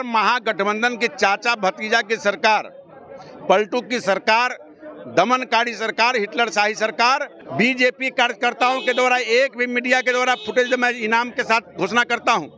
सरकार, महागठबंधन के चाचा भतीजा की सरकार, पलटू की सरकार, दमनकारी सरकार, हिटलर शाही सरकार, बीजेपी कार्यकर्ताओं के द्वारा, एक भी मीडिया के द्वारा फुटेज मैं इनाम के साथ घोषणा करता हूँ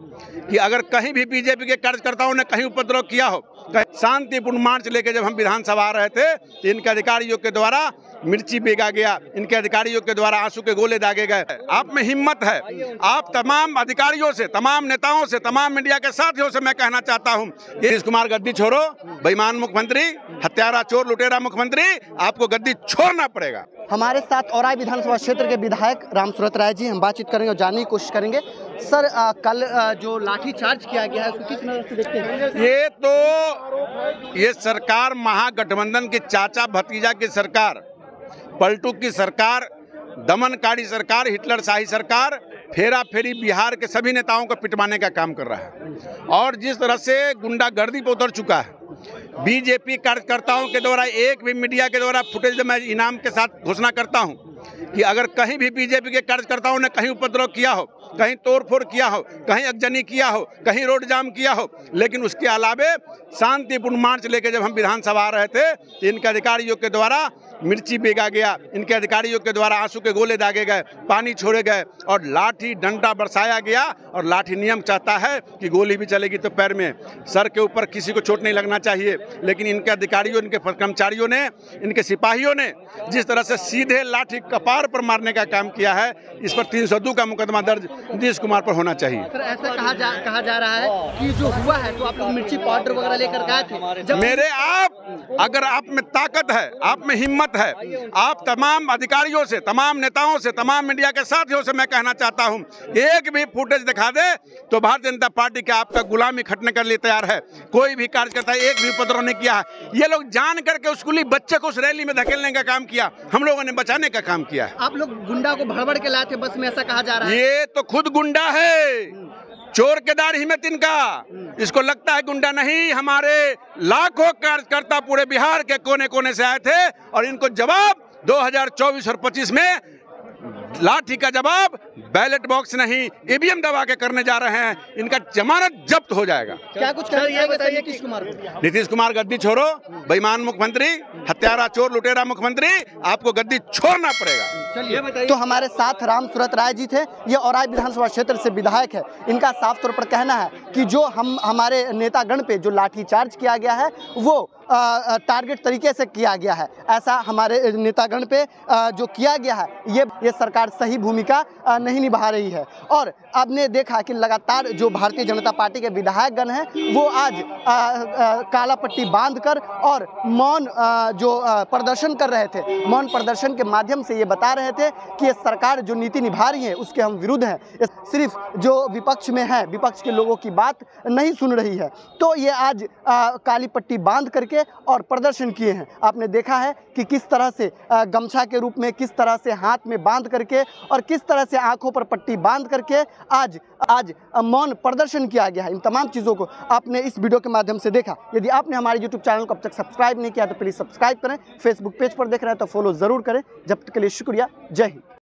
कि अगर कहीं भी बीजेपी के कार्यकर्ताओं ने कहीं उपद्रव किया हो शांतिपूर्ण मार्च लेके जब हम विधानसभा आ रहे थे तो इनके अधिकारियों के द्वारा मिर्ची बेगा गया। इनके अधिकारियों के द्वारा आँसू के गोले दागे गए। आप में हिम्मत है। आप तमाम अधिकारियों से तमाम नेताओं से तमाम मीडिया के साथियों से मैं कहना चाहता हूँ। नीतीश कुमार गद्दी छोड़ो। बेईमान मुख्यमंत्री हत्यारा चोर लुटेरा मुख्यमंत्री आपको गद्दी छोड़ना पड़ेगा। हमारे साथ और विधानसभा क्षेत्र के विधायक रामसूरत राय जी हम बातचीत करेंगे और जानने की कोशिश करेंगे। सर अ, कल अ, जो लाठी चार्ज किया गया है उसको किस नज़र से देखते हैं? ये तो ये सरकार महागठबंधन की चाचा भतीजा की सरकार पलटू की सरकार, दमनकारी सरकार, हिटलर शाही सरकार फेरा फेरी बिहार के सभी नेताओं को पिटवाने का काम कर रहा है। और जिस तरह से गुंडागर्दी पर उतर चुका है, बीजेपी कार्यकर्ताओं के द्वारा, एक भी मीडिया के द्वारा फुटेज मैं इनाम के साथ घोषणा करता हूँ कि अगर कहीं भी बीजेपी के कार्यकर्ताओं ने कहीं उपद्रव किया हो, कहीं तोड़फोड़ किया हो, कहीं अगजनी किया हो, कहीं रोड जाम किया हो, लेकिन उसके अलावे शांतिपूर्ण मार्च लेके जब हम विधानसभा आ रहे थे तो इनके अधिकारियों के द्वारा मिर्ची बेगा गया। इनके अधिकारियों के द्वारा आँसू के गोले दागे गए पानी छोड़े गए और लाठी डंडा बरसाया गया और लाठी नियम चाहता है कि गोली भी चलेगी तो पैर में। सर के ऊपर किसी को चोट नहीं लगना चाहिए लेकिन इनके अधिकारियों इनके कर्मचारियों ने इनके सिपाहियों ने जिस तरह से सीधे लाठी कपार पर मारने का काम किया है इस पर तीन सौ दो का मुकदमा दर्ज नीतीश कुमार पर होना चाहिए। सर ऐसा कहा जा कहा जा रहा है कि जो हुआ है तो आप लोग मिर्ची पाउडर वगैरह लेकर गए थे? मेरे आप अगर आप में ताकत है आप में हिम्मत है। आप तमाम अधिकारियों से तमाम नेताओं से तमाम मीडिया के साथियों से मैं कहना चाहता हूँ एक भी फुटेज दिखा दे तो भारतीय जनता पार्टी का आपका गुलामी खटने के लिए तैयार है। कोई भी कार्यकर्ता एक भी उपद्रव नहीं किया है। ये लोग जान करके स्कूली बच्चे को उस रैली में धकेलने का काम किया हम लोगों ने बचाने का काम किया है। आप लोग गुंडा को भड़बड़ के लाए थे बस में ऐसा कहा जा रहा है। ये तो खुद गुंडा है। चोर केदार हिम्मत इनका इसको लगता है गुंडा नहीं, हमारे लाखों कार्यकर्ता पूरे बिहार के कोने कोने से आए थे और इनको जवाब 2024 और 25 में लाठी का जवाब बैलेट बॉक्स नहीं ईवीएम दबा के करने जा रहे हैं। इनका जमानत जब्त हो जाएगा। क्या कुछ रही बताइए नीतीश कुमार नीतीश कुमार गद्दी छोड़ो बेईमान मुख्यमंत्री हत्यारा चोर लुटेरा मुख्यमंत्री आपको गद्दी छोड़ना पड़ेगा। चलिए तो हमारे साथ राम सूरत राय जी थे ये औराई विधानसभा क्षेत्र से विधायक है। इनका साफ़ तौर पर कहना है कि जो हम हमारे नेतागण पे जो लाठीचार्ज किया गया है वो टारगेट तरीके से किया गया है। ऐसा हमारे नेतागण पे जो किया गया है ये ये सरकार सही भूमिका नहीं निभा रही है। और आपने देखा कि लगातार जो भारतीय जनता पार्टी के विधायकगण हैं वो आज अ, अ, काला पट्टी बाँध कर और मौन अ, जो अ, प्रदर्शन कर रहे थे मौन प्रदर्शन के माध्यम से ये बता रहे थे कि ये सरकार जो नीति निभा रही है उसके हम विरुद्ध हैं। सिर्फ़ जो विपक्ष में है विपक्ष के लोगों की बात नहीं सुन रही है। तो ये आज अ, काली पट्टी बाँध करके और प्रदर्शन किए हैं। आपने देखा है कि किस तरह से गमछा के रूप में किस तरह से हाथ में बाँध करके और किस तरह से आँखों पर पट्टी बाँध करके आज आज मौन प्रदर्शन किया गया है इन तमाम चीज़ों को। आपने इस वीडियो के माध्यम से देखा। यदि आपने हमारे यूट्यूब चैनल को अब तक सब्सक्राइब नहीं किया तो प्लीज़ सब्सक्राइब करें। फेसबुक पेज पर देख रहे हैं तो फॉलो ज़रूर करें। जब तक के लिए शुक्रिया। जय हिंद।